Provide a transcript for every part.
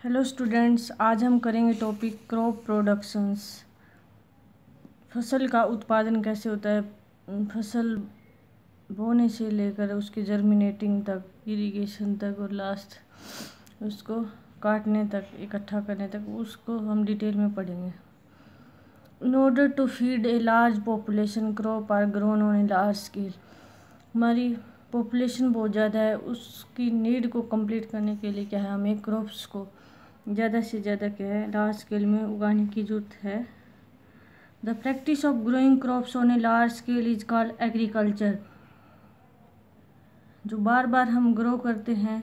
Hello students आज हम करेंगे टॉपिक क्रॉप प्रोडक्शंस फ़सल का उत्पादन कैसे होता है? फ़सल बोने से लेकर उसके जर्मिनेटिंग तक इरिगेशन तक और लास्ट उसको काटने तक, इकट्ठा करने तक, उसको हम डिटेल में पढ़ेंगे। In order to feed a large population crop are grown on a large scale हमारी पॉपुलेशन बहुत ज़्यादा है, उसकी नीड को कंप्लीट करने के लिए क्या है? हमें क्रॉप्स को ज़्यादा से ज़्यादा क्या है लार्ज स्केल में उगाने की ज़रूरत है। The practice of growing crops on a large scale is called agriculture जो बार बार हम ग्रो करते हैं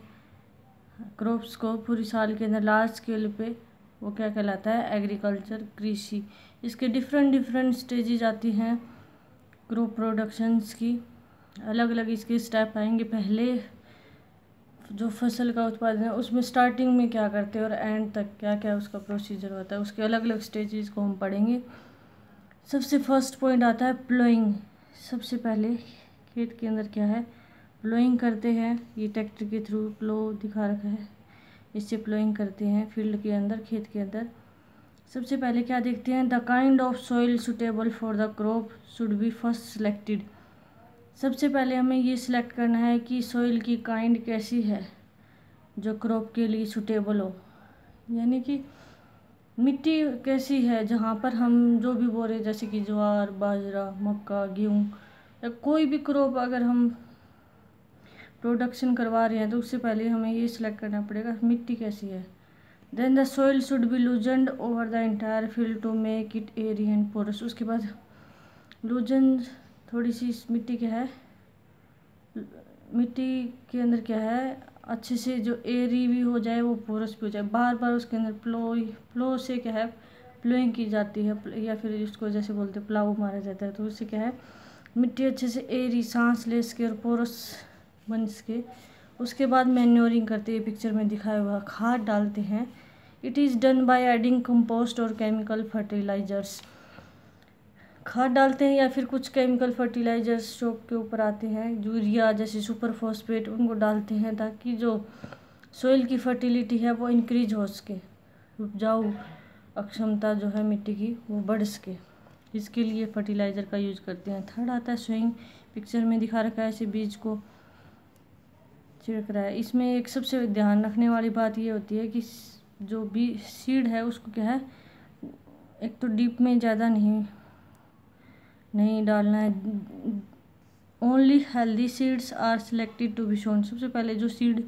क्रॉप्स को पूरी साल के अंदर लार्ज स्केल पे, वो क्या कहलाता है? एग्रीकल्चर कृषि। इसके डिफरेंट डिफरेंट स्टेजेज आती हैं क्रॉप प्रोडक्शंस की। अलग अलग इसके स्टेप आएँगे। पहले जो फ़सल का उत्पादन है, उसमें स्टार्टिंग में क्या करते हैं और एंड तक क्या क्या उसका प्रोसीजर होता है, उसके अलग अलग स्टेजेस को हम पढ़ेंगे। सबसे फ़र्स्ट पॉइंट आता है प्लोइंग सबसे पहले खेत के अंदर क्या है? प्लोइंग करते हैं, ये ट्रैक्टर के थ्रू प्लो दिखा रखा है। इससे प्लोइंग करते हैं फ़ील्ड के अंदर, खेत के अंदर। सबसे पहले क्या देखते हैं? The kind of soil suitable for the crop should be first selected सबसे पहले हमें ये सिलेक्ट करना है कि सॉइल की काइंड कैसी है, जो क्रॉप के लिए सुटेबल हो। यानी कि मिट्टी कैसी है, जहाँ पर हम जो भी बो रहे जैसे कि ज्वार, बाजरा, मक्का, गेहूँ, या कोई भी क्रॉप अगर हम प्रोडक्शन करवा रहे हैं तो उससे पहले हमें ये सिलेक्ट करना पड़ेगा मिट्टी कैसी है। Then the soil should be loosened over the entire field to make it airy and porous उसके बाद लूजन थोड़ी सी मिट्टी क्या है? मिट्टी के अंदर क्या है? अच्छे से जो एरी भी हो जाए, वो पोरस भी हो जाए। बार बार उसके अंदर प्लो प्लो से क्या है? प्लोइंग की जाती है या फिर इसको जैसे बोलते हैं, प्लाव मारा जाता है। तो उससे क्या है? मिट्टी अच्छे से एरी, सांस ले सके और पोरस बन सके उसके बाद मैन्योरिंग करते हैं पिक्चर में दिखाया हुआ खाद डालते हैं। It is done by adding compost और केमिकल फर्टिलाइजर्स खाद डालते हैं या फिर कुछ केमिकल फर्टिलाइजर्स शॉप के ऊपर आते हैं, यूरिया जैसे सुपर फॉस्फेट उनको डालते हैं ताकि जो सोइल की फर्टिलिटी है वो इंक्रीज हो सके, उपजाऊ अक्षमता जो है मिट्टी की वो बढ़ सके। इसके लिए फर्टिलाइज़र का यूज़ करते हैं। थर्ड आता है स्विंग पिक्चर में दिखा रखा है ऐसे बीज को। छिड़क रहा है। इसमें एक सबसे ध्यान रखने वाली बात ये होती है कि जो बी सीड है उसको क्या है, एक तो डीप में ज़्यादा नहीं नहीं डालना है। Only healthy seeds are selected to be sown सबसे पहले जो सीड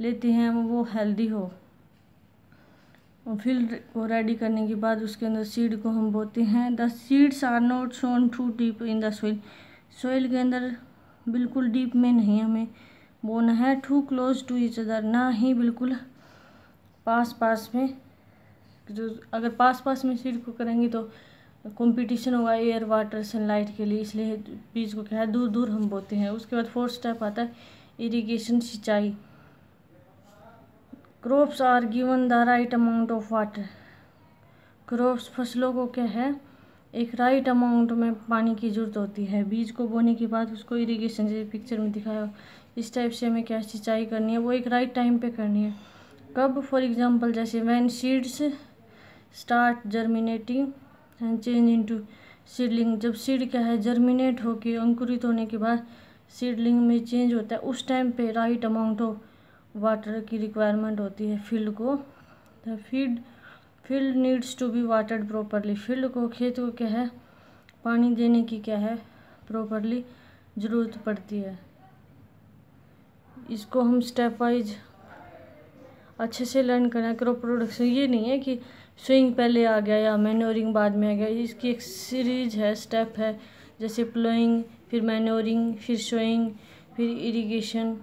लेते हैं वो हेल्दी हो। फ़ील्ड को रेडी करने के बाद उसके अंदर सीड को हम बोते हैं। The seeds are not sown too deep in the soil soil के अंदर बिल्कुल डीप में नहीं हमें बोना है। Too close to each other ना ही बिल्कुल पास पास में। जो अगर पास पास में सीड को करेंगे तो कंपटीशन होगा एयर वाटर सनलाइट के लिए, इसलिए बीज को क्या है दूर दूर हम बोते हैं। उसके बाद फोर्थ स्टेप आता है इरिगेशन सिंचाई। Crops are given the right amount of water crops फ़सलों को क्या है, एक राइट अमाउंट में पानी की ज़रूरत होती है। बीज को बोने के बाद उसको इरिगेशन जैसे पिक्चर में दिखाया, इस टाइप से हमें क्या सिंचाई करनी है, वो एक राइट टाइम पे करनी है। कब फॉर एग्जांपल जैसे when seeds start germinating and change into seedling जब सीड क्या है जर्मिनेट होकर अंकुरित होने के बाद सीडलिंग में चेंज होता है, उस टाइम पे राइट अमाउंट ऑफ़ वाटर की रिक्वायरमेंट होती है फ़ील्ड को। The field field needs to be watered properly field को, खेत को क्या है, पानी देने की क्या है प्रॉपरली ज़रूरत पड़ती है। इसको हम स्टेप वाइज अच्छे से लर्न करें। क्रॉप प्रोडक्शन ये नहीं है कि स्विंग पहले आ गया या मैनोरिंग बाद में आ गया। इसकी एक सीरीज़ है, स्टेप है, जैसे प्लोइंग, फिर मैनोरिंग फिर स्विंग, फिर इरिगेशन।